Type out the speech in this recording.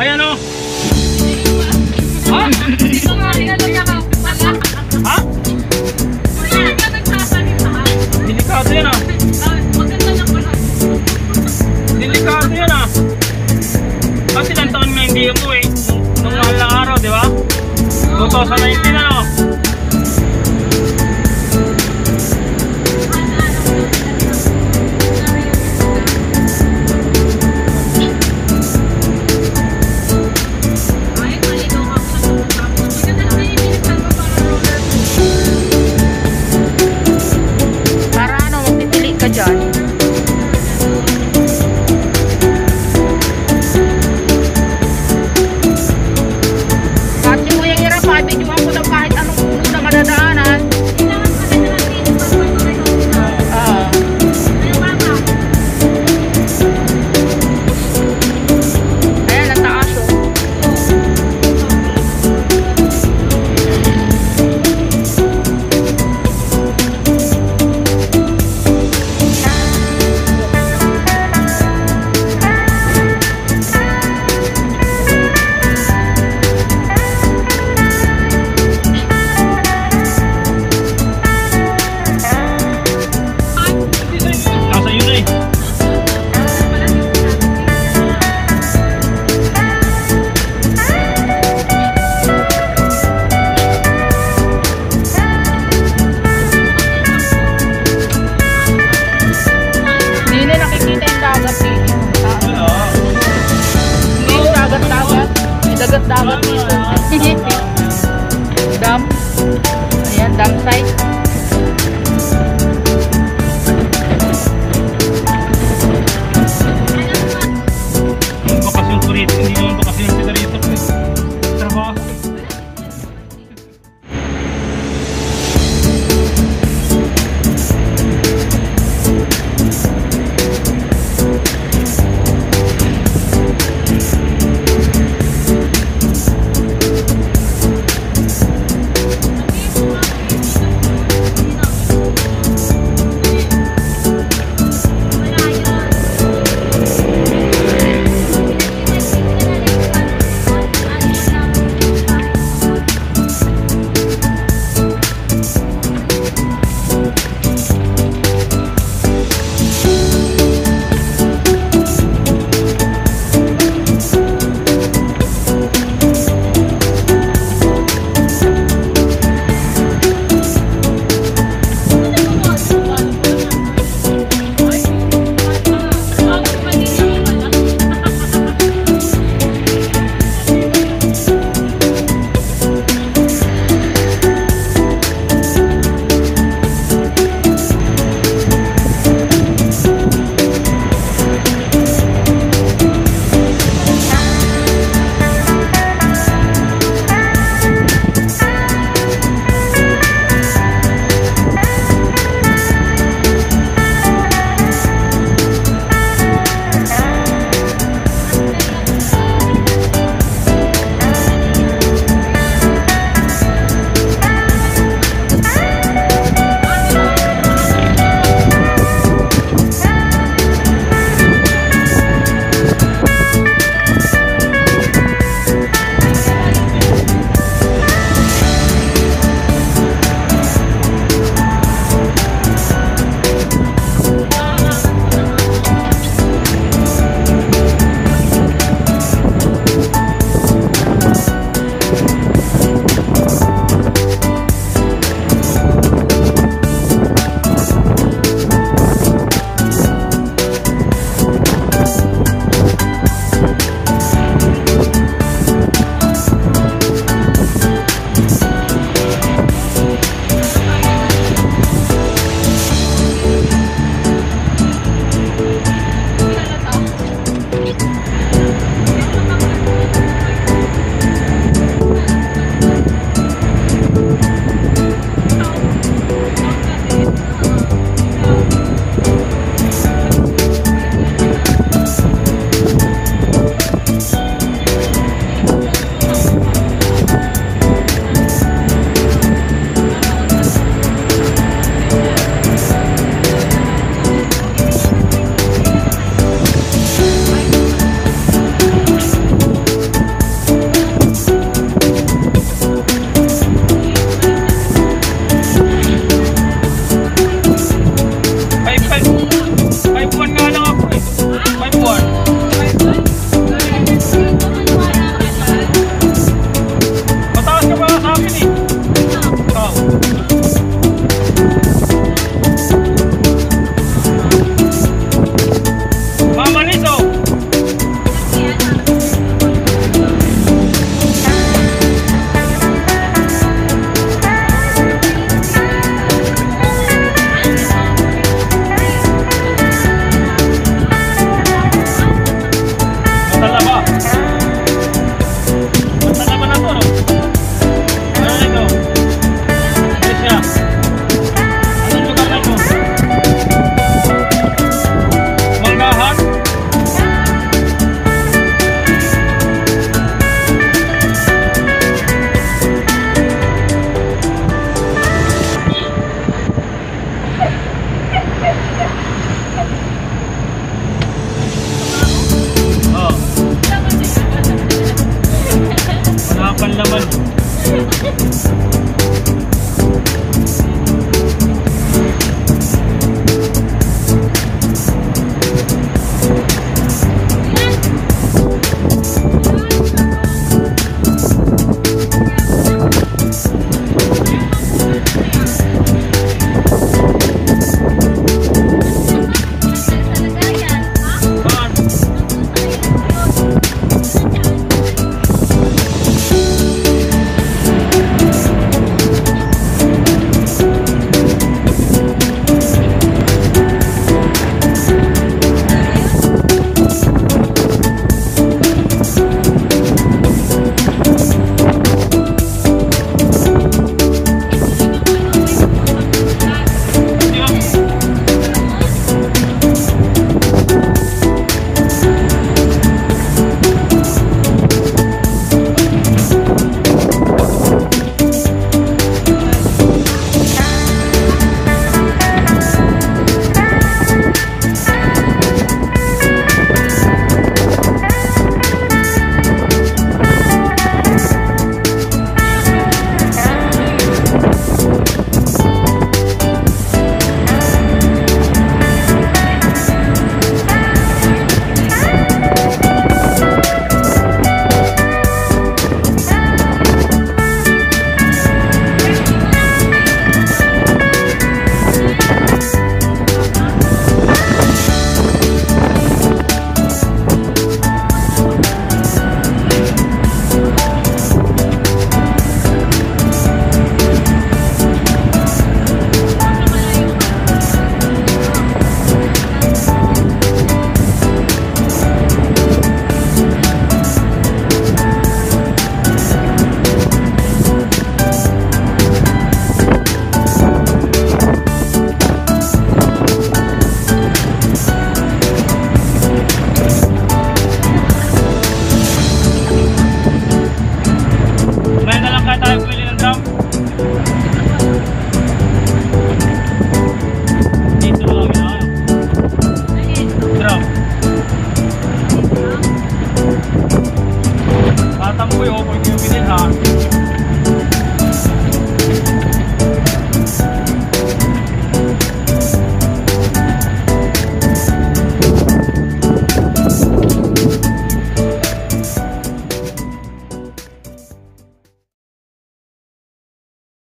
Ayan o. Ha? Dito nga hinalaga ka. Ha? Wala ka nagsasalita ha? Delikado yan ah. Maganda na pala. Delikado yan ah. Kasi lang taon na hindi yung eh. Nung mahal na araw, di ba? 2019. minutes